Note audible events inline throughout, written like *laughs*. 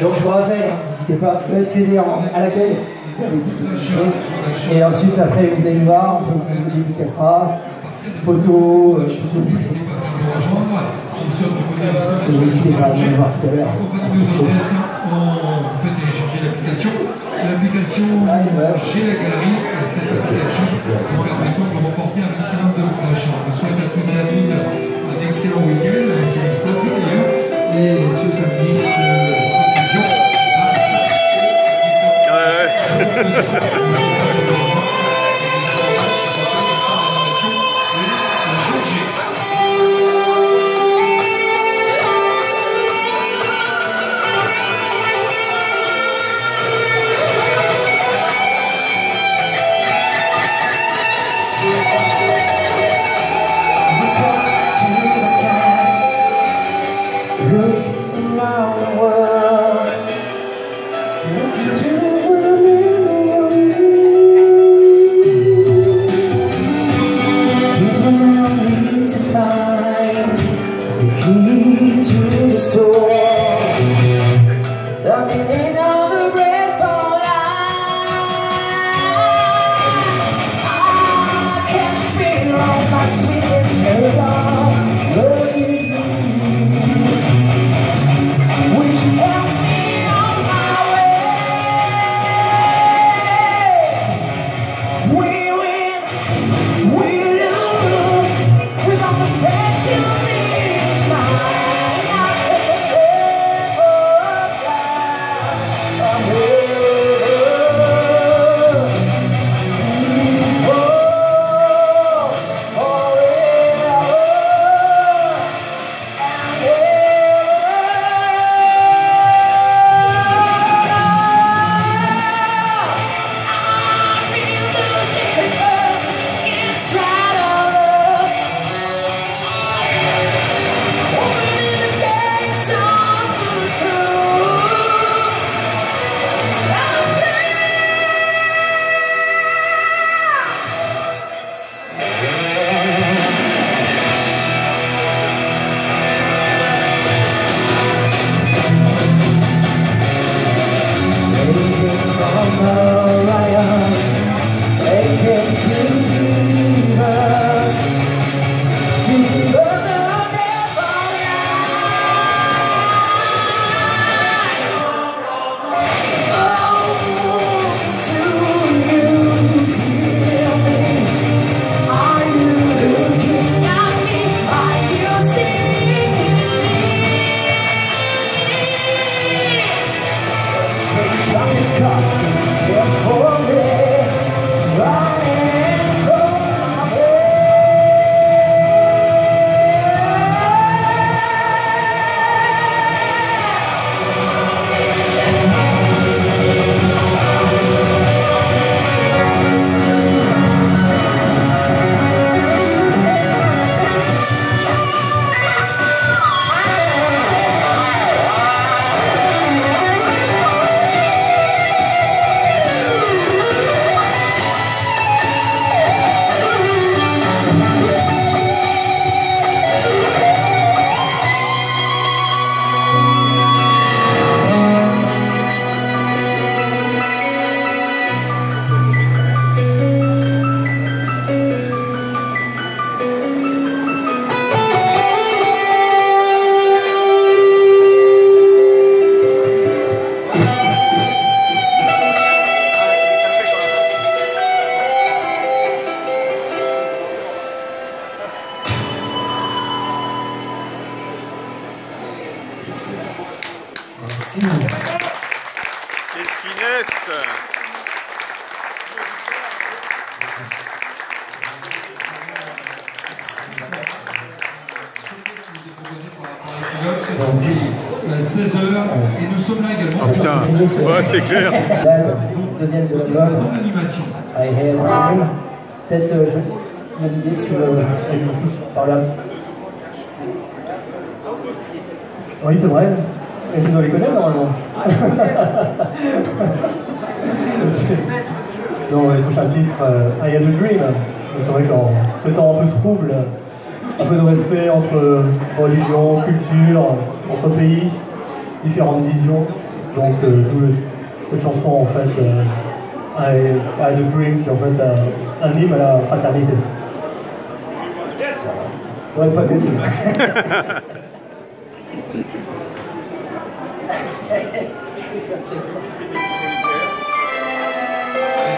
Donc je vous rappelle, hein, n'hésitez pas, le CD à l'accueil. Et ensuite, après, vous venez nous voir, on vous dédicacera, photos, euh, N'hésitez pas à nous voir tout à l'heure. On fait télécharger l'application. C'est l'application chez la galerie. Cette application vous permettant de remporter un maximum de cloches. Je souhaite à tous et à toutes un excellent week-end, excellent samedi d'ailleurs. turn c'est clair. Deuxième de. I. Peut-être je vais sur le par. Oui, c'est vrai. Et tu dois les connaître normalement. Dans les prochains titres, euh, I Had a Dream. C'est vrai qu'en ce temps un peu trouble, un peu de respect entre religion, culture, entre pays, différentes visions. Donc euh, le, cette chanson en fait, euh, I, Had a Dream, qui est en fait euh, un hymne à la fraternité. J'aurais pas mieux dire. *laughs* *laughs*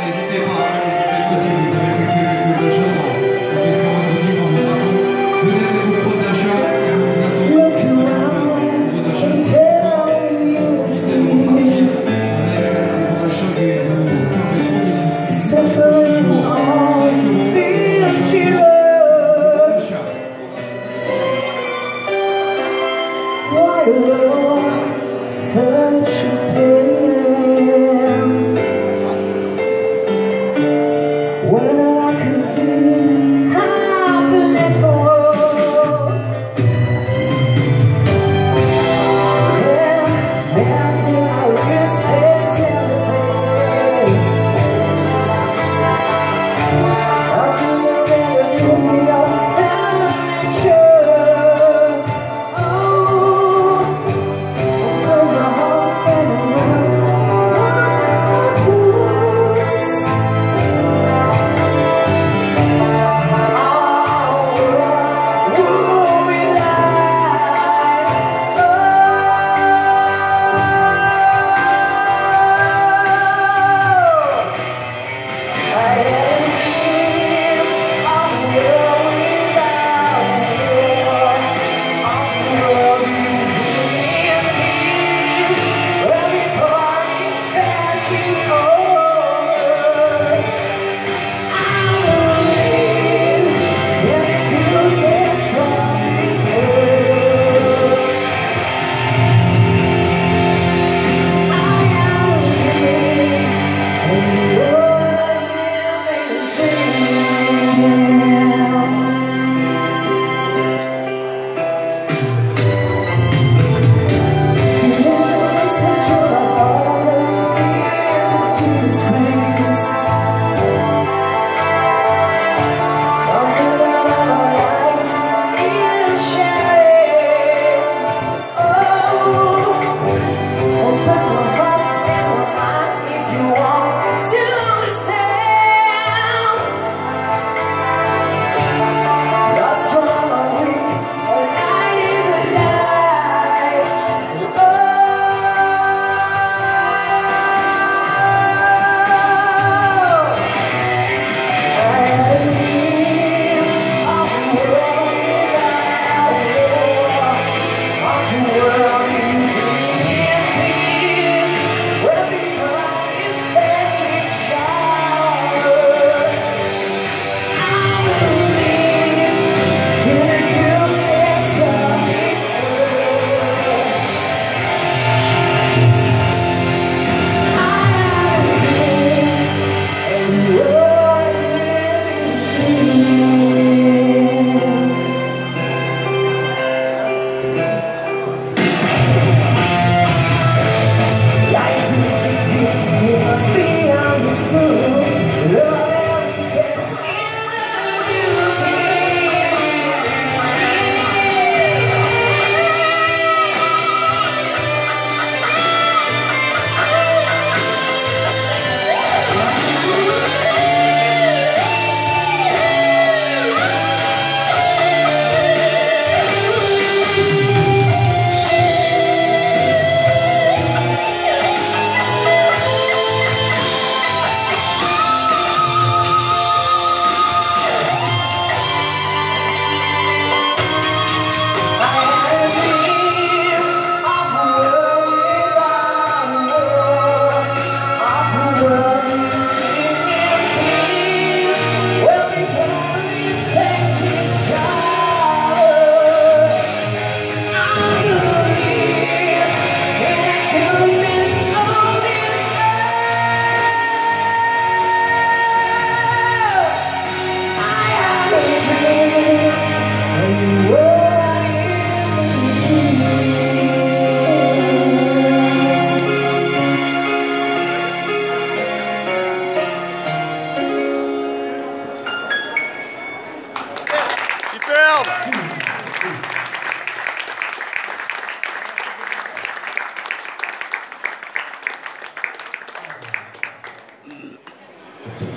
N'hésitez pas, n'hésitez pas si vous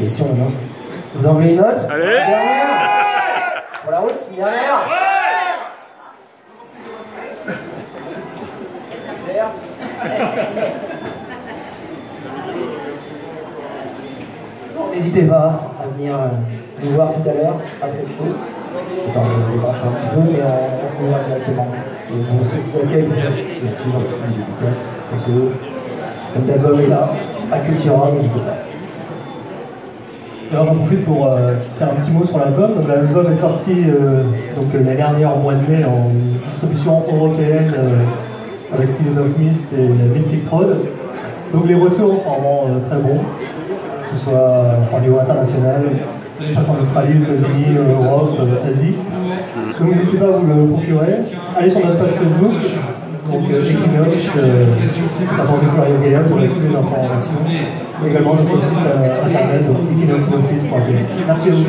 compétition maintenant. Vous en voulez une autre Allez Dernière Pour la route, une dernière N'hésitez pas à venir euh, nous voir tout à l'heure après le show. Attends, je vais brancher un petit peu, mais on va directement. Et pour ceux qui accueillent, vous faire toujours des dédicaces, photos. Donc l'album est là, à Cultura, n'hésitez pas. Alors j'en profite pour euh, faire un petit mot sur l'album. L'album est sorti euh, donc euh, l'année dernière au mois de mai en distribution européenne avec Season of Mist et Mystic Prod. Donc les retours sont vraiment très bons, que ce soit au niveau international, passe en Australie, aux États-Unis, Europe, Asie. Donc n'hésitez pas à vous le procurer. Allez sur notre page Facebook, donc euh, Equinox, euh, la de Courrier Gaël, vous aurez toutes les informations. Également euh, internet, donc. Merci à vous.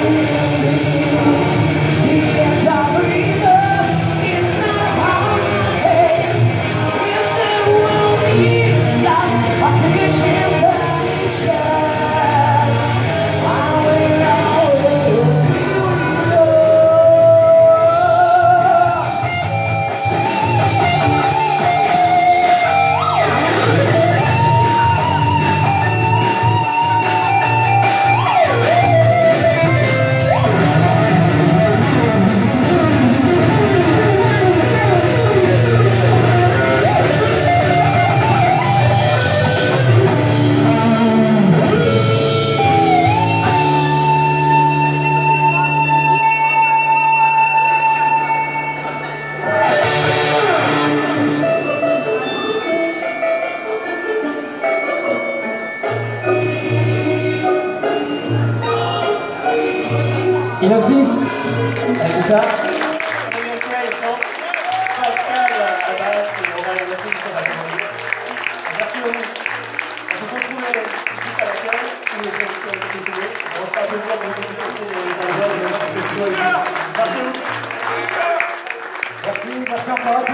Thank you.